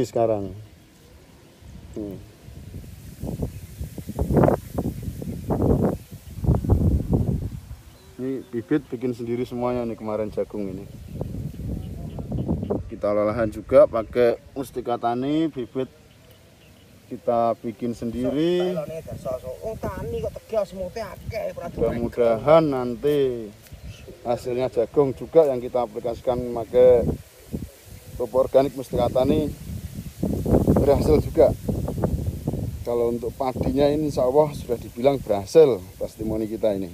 sekarang. Hmm. ini bibit bikin sendiri semuanya nih kemarin jagung ini. Kita olahan juga pakai mustika tani bibit kita bikin sendiri. Mudah-mudahan nanti hasilnya jagung juga yang kita aplikasikan pakai pupuk organik mustika tani berhasil juga. Kalau untuk padinya ini insya Allah sudah dibilang berhasil testimoni kita ini.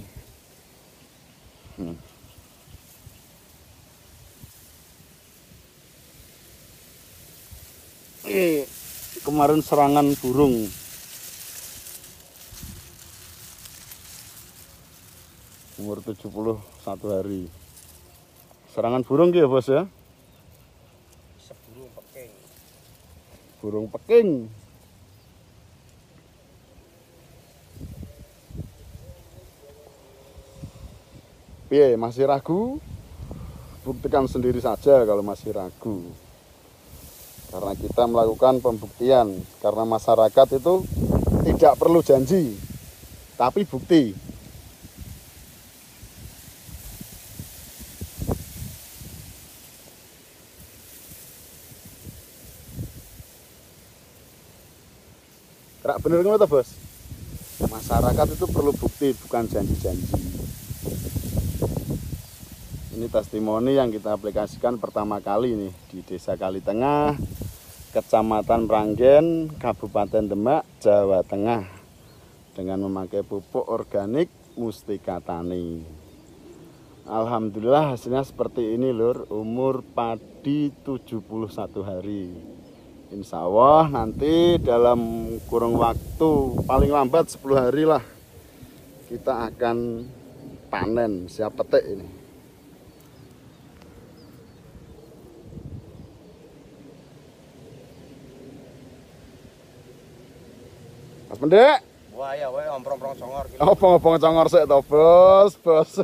Hmm. eh, kemarin serangan burung. Umur 71 hari. Serangan burung ya bos ya. Burung peking Piye, masih ragu? Buktikan sendiri saja kalau masih ragu. Karena kita melakukan pembuktian, karena masyarakat itu tidak perlu janji, tapi bukti. Kerak bener ngono Bos? Masyarakat itu perlu bukti, bukan janji-janji. Ini testimoni yang kita aplikasikan pertama kali nih di Desa Kali Tengah, Kecamatan Pranggen, Kabupaten Demak, Jawa Tengah dengan memakai pupuk organik Mustika Tani. Alhamdulillah hasilnya seperti ini lur, umur padi 71 hari. Insya Allah nanti dalam kurung waktu paling lambat 10 hari lah kita akan panen siap petik ini. Mas Pendek, Wah ya, wah omprong-omprong songor. gitu. opong-opong congor sik to, Bos, Bos.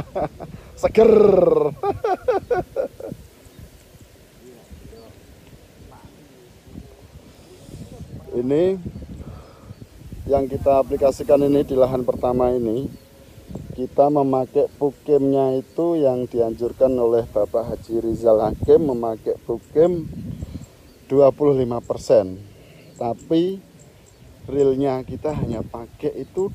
Seger. ini yang kita aplikasikan ini di lahan pertama ini kita memakai pukimnya itu yang dianjurkan oleh Bapak Haji Rizal Hakim memakai pukim 25% tapi realnya kita hanya pakai itu